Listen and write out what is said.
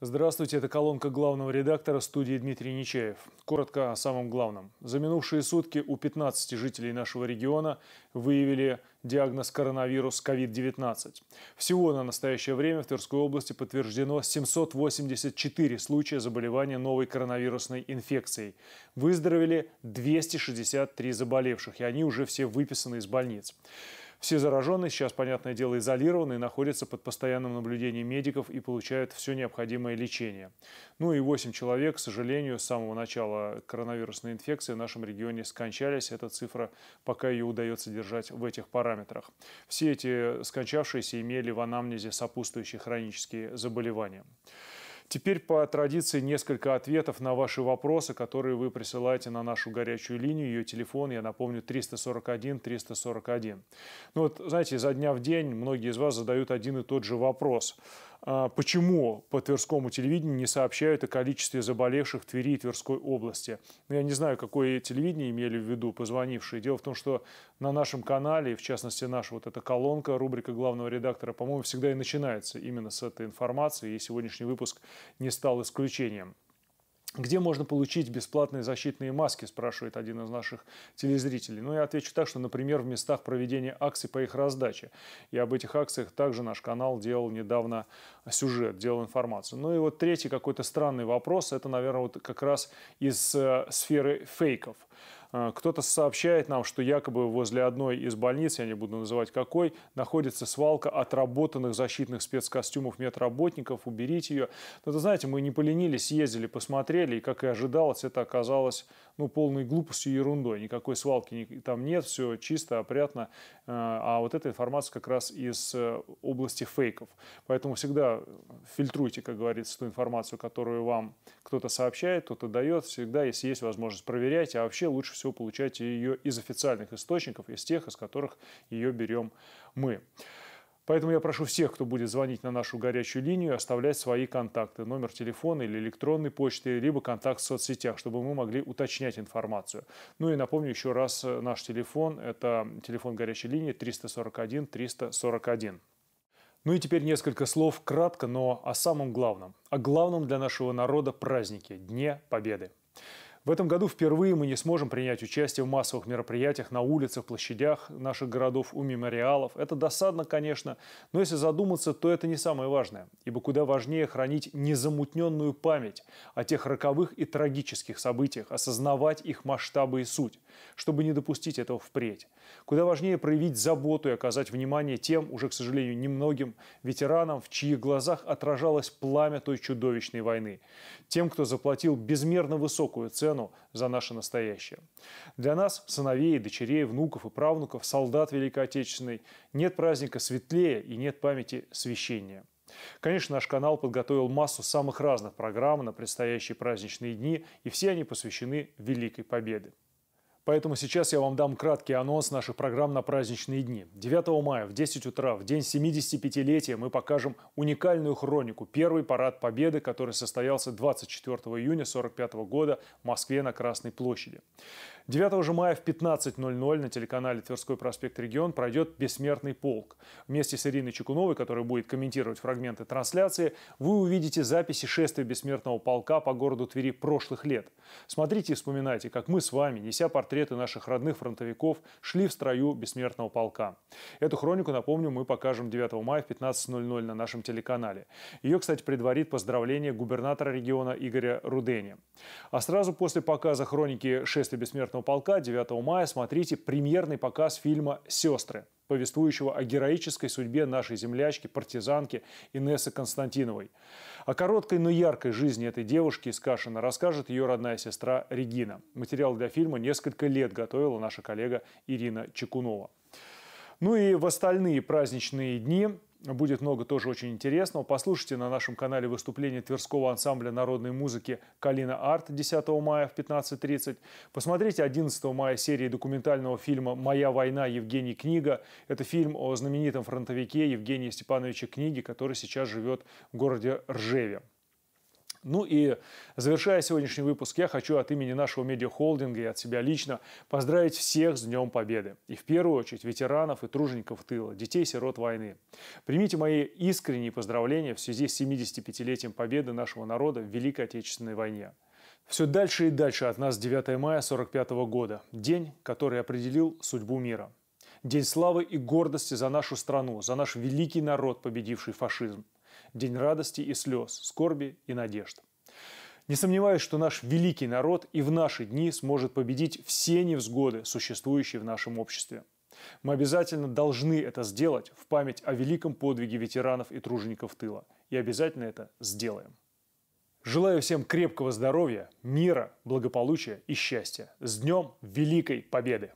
Здравствуйте, это колонка главного редактора студии Дмитрий Нечаев. Коротко о самом главном. За минувшие сутки у 15 жителей нашего региона выявили диагноз коронавирус COVID-19. Всего на настоящее время в Тверской области подтверждено 784 случая заболевания новой коронавирусной инфекцией. Выздоровели 263 заболевших, и они уже все выписаны из больниц. Все зараженные сейчас, понятное дело, изолированы и находятся под постоянным наблюдением медиков и получают все необходимое лечение. Ну и 8 человек, к сожалению, с самого начала коронавирусной инфекции в нашем регионе скончались. Эта цифра, пока ее удается держать в этих параметрах. Все эти скончавшиеся имели в анамнезе сопутствующие хронические заболевания. Теперь по традиции несколько ответов на ваши вопросы, которые вы присылаете на нашу горячую линию. Ее телефон, я напомню, 341 341. Ну вот, знаете, изо дня в день многие из вас задают один и тот же вопрос – почему по Тверскому телевидению не сообщают о количестве заболевших в Твери и Тверской области. Ну, я не знаю, какое телевидение имели в виду позвонившие. Дело в том, что на нашем канале, в частности наша вот эта колонка, рубрика главного редактора, по-моему, всегда и начинается именно с этой информации, и сегодняшний выпуск не стал исключением. Где можно получить бесплатные защитные маски, спрашивает один из наших телезрителей. Ну, я отвечу так, что, например, в местах проведения акций по их раздаче. И об этих акциях также наш канал делал недавно сюжет, делал информацию. Ну и вот третий какой-то странный вопрос, это, наверное, вот как раз из э, сферы фейков. А, кто-то сообщает нам, что якобы возле одной из больниц, я не буду называть какой, находится свалка отработанных защитных спецкостюмов медработников. Уберите ее. Но, вы знаете, мы не поленились, съездили, посмотрели, и, как и ожидалось, это оказалось ну, полной глупостью и ерундой. Никакой свалки там нет, все чисто, опрятно. А, а вот эта информация как раз из э, области фейков. Поэтому всегда фильтруйте, как говорится, ту информацию, которую вам кто-то сообщает, кто-то дает. Всегда, если есть возможность, проверяйте. А вообще лучше всего получайте ее из официальных источников, из тех, из которых ее берем мы. Поэтому я прошу всех, кто будет звонить на нашу горячую линию, оставлять свои контакты, номер телефона или электронной почты, либо контакт в соцсетях, чтобы мы могли уточнять информацию. Ну и напомню еще раз, э, наш телефон – это телефон горячей линии 341 341. Ну и теперь несколько слов кратко, но о самом главном. О главном для нашего народа празднике – Дне Победы. В этом году впервые мы не сможем принять участие в массовых мероприятиях на улицах, площадях наших городов, у мемориалов. Это досадно, конечно, но если задуматься, то это не самое важное, ибо куда важнее хранить незамутненную память о тех роковых и трагических событиях, осознавать их масштабы и суть, чтобы не допустить этого впредь. Куда важнее проявить заботу и оказать внимание тем, уже, к сожалению, немногим ветеранам, в чьих глазах отражалось пламя той чудовищной войны. Тем, кто заплатил безмерно высокую цену цену за наше настоящее. Для нас, сыновей, дочерей, внуков и правнуков, солдат Великой Отечественной, нет праздника светлее и нет памяти священнее. Конечно, наш канал подготовил массу самых разных программ на предстоящие праздничные дни, и все они посвящены Великой Победе. Поэтому сейчас я вам дам краткий анонс наших программ на праздничные дни. 9 мая в 10 утра, в день 75-летия, мы покажем уникальную хронику «Первый парад Победы», который состоялся 24 июня 1945 года в Москве на Красной площади. 9 же мая в 15.00 на телеканале Тверской проспект Регион пройдет «Бессмертный полк». Вместе с Ириной Чекуновой, которая будет комментировать фрагменты трансляции, вы увидите записи шествия Бессмертного полка по городу Твери прошлых лет. Смотрите и вспоминайте, как мы с вами, неся портреты наших родных фронтовиков, шли в строю Бессмертного полка. Эту хронику, напомню, мы покажем 9 мая в 15.00 на нашем телеканале. Ее, кстати, предварит поздравление губернатора региона Игоря Рудени. А сразу после показа хроники шествия Бессмертного десантного полка 9 мая смотрите премьерный показ фильма «Сестры», повествующего о героической судьбе нашей землячки, партизанки Инессы Константиновой. О короткой, но яркой жизни этой девушки из Кашина расскажет ее родная сестра Регина. Материал для фильма несколько лет готовила наша коллега Ирина Чекунова. Ну и в остальные праздничные дни Будет много тоже очень интересного. Послушайте на нашем канале выступление Тверского ансамбля народной музыки «Калина Арт» 10 мая в 15.30. Посмотрите 11 мая серии документального фильма «Моя война. Евгений Книга». Это фильм о знаменитом фронтовике Евгении Степановиче Книге, который сейчас живет в городе Ржеве. Ну и завершая сегодняшний выпуск, я хочу от имени нашего медиахолдинга и от себя лично поздравить всех с Днем Победы. И в первую очередь ветеранов и тружеников тыла, детей-сирот войны. Примите мои искренние поздравления в связи с 75-летием победы нашего народа в Великой Отечественной войне. Все дальше и дальше от нас 9 мая 45 года. День, который определил судьбу мира. День славы и гордости за нашу страну, за наш великий народ, победивший фашизм – день радости и слез, скорби и надежд. Не сомневаюсь, что наш великий народ и в наши дни сможет победить все невзгоды, существующие в нашем обществе. Мы обязательно должны это сделать в память о великом подвиге ветеранов и тружеников тыла. И обязательно это сделаем. Желаю всем крепкого здоровья, мира, благополучия и счастья. С Днем Великой Победы!